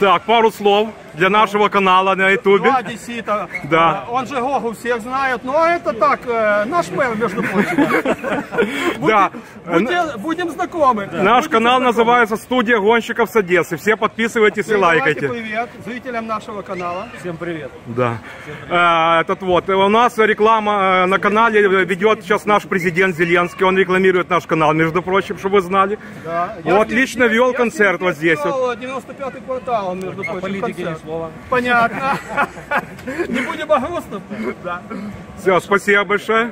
Так, пару слов для нашего канала на ютубе. Два одессита. Да. Э, Он же Гогу всех знает, но это так, э, наш мэр, между прочим. Да. Будем, знакомы. Наш канал называется «Студия гонщиков с Одессы». Все подписывайтесь и лайкайте. привет зрителям нашего канала. Всем привет. Да. Э, Этот вот. У нас реклама на канале ведет сейчас наш президент Зеленский. Он рекламирует наш канал, между прочим, чтобы вы знали. Да. Вот лично вел концерт вот здесь вот. вот. 95-й квартал, он, между прочим, политике ни концерт. Слова. Понятно. Не будем о грустном. Да. Все, спасибо большое.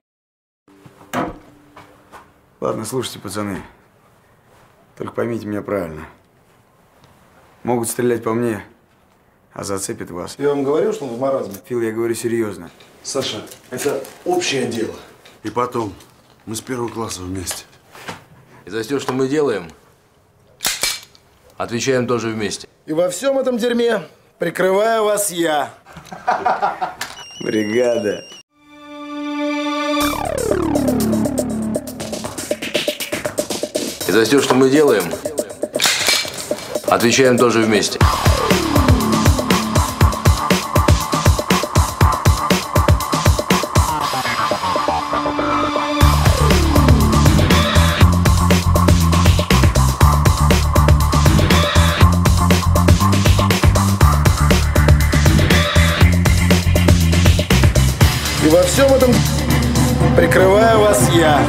Ладно, слушайте, пацаны. Только поймите меня правильно. Могут стрелять по мне, а зацепит вас. Я вам говорил, что он в маразме? Фил, я говорю серьезно. Саша, это общее дело. И потом, мы с первого класса вместе. И за все, что мы делаем, отвечаем тоже вместе. И во всем этом дерьме прикрываю вас я. Бригада. И за все, что мы делаем, отвечаем тоже вместе. Во всем этом прикрываю вас я.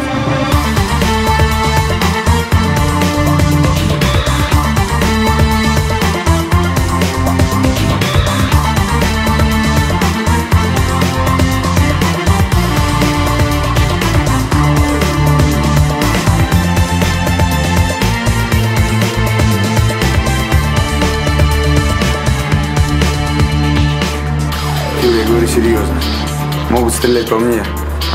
Я говорю серьезно. Могут стрелять по мне,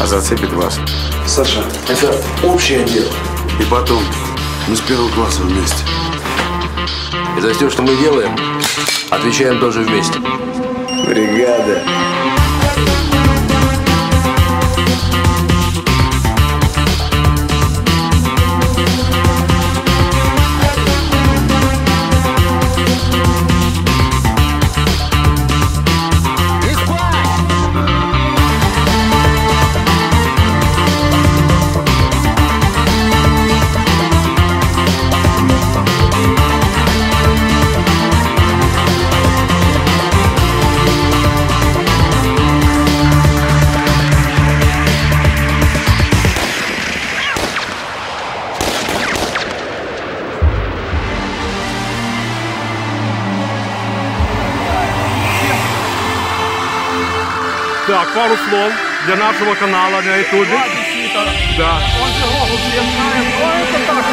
а зацепит вас. Саша, это общее дело. И потом, мы с первого класса вместе. И за все, что мы делаем, отвечаем тоже вместе. Бригада. Так, пару слов для нашего канала на ютубе. Да. Он же Гогу всех знает, но это так,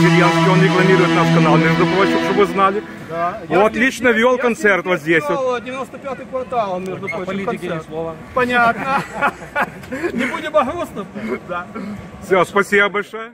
Зеленский. Он рекламирует наш канал, между прочим, чтобы вы знали. Да. Вот лично вел концерт вот здесь вот. вот. 95-й квартал, он, между прочим, политике ни концерт. слова. Понятно. Не будем о грустном. Да. Все, спасибо большое.